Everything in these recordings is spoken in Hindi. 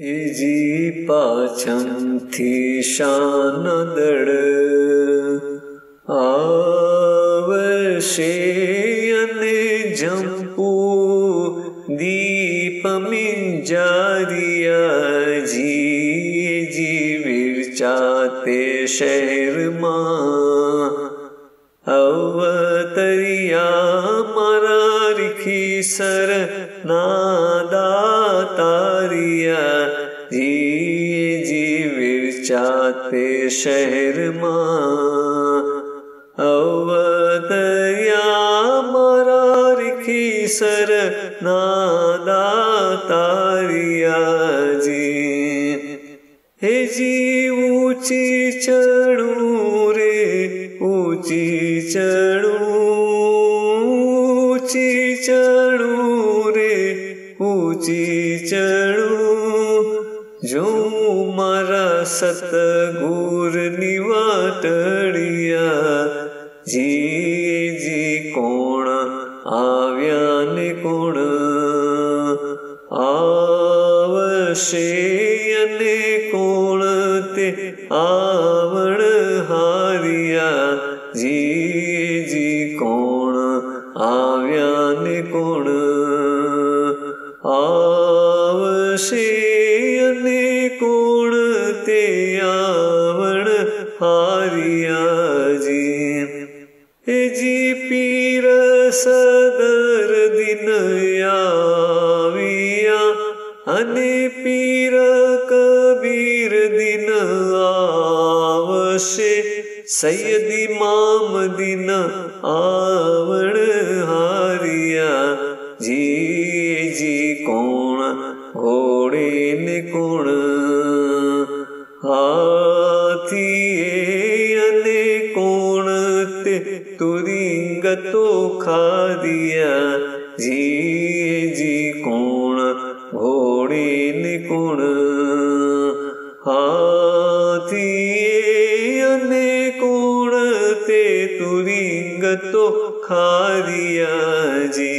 जी पाचम थी शानदड़। आवशेयन जंपू दीपमिंजारिया जी जी विरचाते शहर माँ। अवतरिया माँ िसर नाया जी जी विसर नाारिया जी। हे जी जि चढ़ू रे रेचि चढ़ू ऊचि ચડું રે ઊંચી ચડું જો મારા સતગુરની વાટડિયા જી જી કોણ આવ્યા ને કોણ આવશે અને કોણ તે આવણ હારિયા आवशे अनेकोण ते आवण हारिया जी। हे जी पीर सदर दिन आविया, अने पीर कबीर दिन आवशे सैयदी माम दिन आ हाथिए कोण ते तुरिंग तो खा दिया जी जी कोण, घोड़े ने कोण हाथिए कोण ते तुरिंग तो खा दिया जी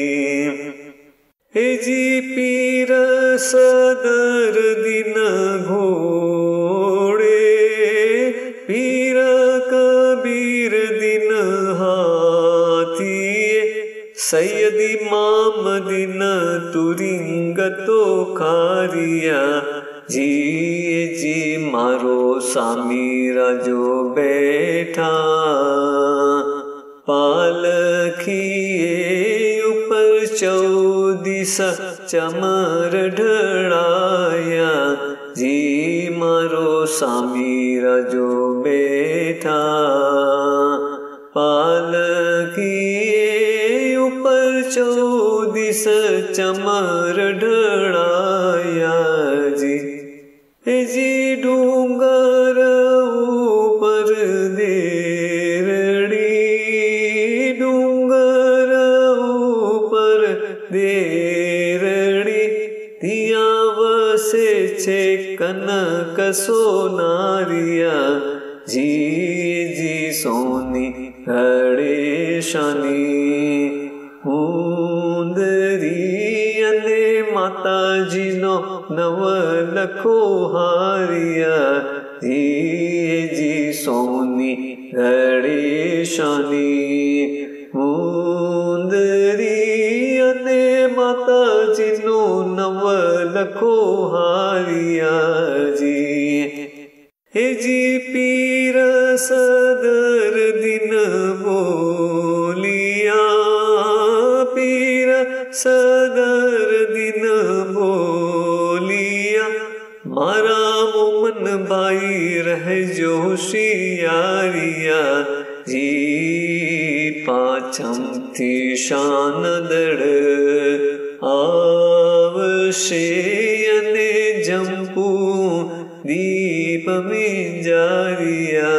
जी पीर सदर सैयदी मामदिना तुरिंगतो कारिया जिए जी मारो सामीरा जो बैठा। पालखिए ऊपर चौदिशा चमर ढड़ाया जी मारो सामीरा जो बैठा। चौदिस चमर ढड़ाया जी। जी डूंगर ऊपर देरड़ी, डूंगर ऊपर देरड़ी। दिया वसे छे कनक सोनारिया, जी जी सोनी, हरे शनि। ऊंदरियले माता जी नो नव लखो हारिया। धीए जी सोनी गणेशानी। ऊंदरियले माता जी नो नव लखो हारिया जी। हे जी पीर सदर पाचमतिशानदड आवशेयने जम्पू दीपमे जारिया